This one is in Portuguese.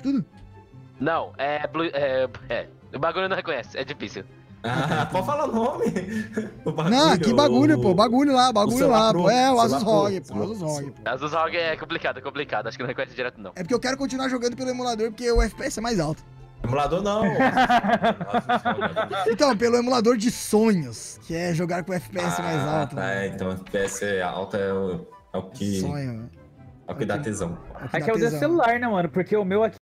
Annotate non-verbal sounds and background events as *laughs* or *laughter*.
Tudo? Não, é, Blue, é, é. O bagulho não reconhece, é difícil. Ah, pode falar o nome. *laughs* O Não, é que bagulho, pô. Bagulho lá, bagulho lá, pô. É, o Asus ROG, pô. Asus ROG, pô. Asus ROG é complicado, é complicado. Acho que não reconhece direto, não. É porque eu quero continuar jogando pelo emulador, porque o FPS é mais alto. Emulador não. *laughs* É então, pelo emulador de sonhos, que é jogar com FPS ah, mais alto. Tá, né? então é, então FPS alto é o, é o que, Sonho, é o que dá tesão. É que É o do celular, né, mano? Porque o meu aqui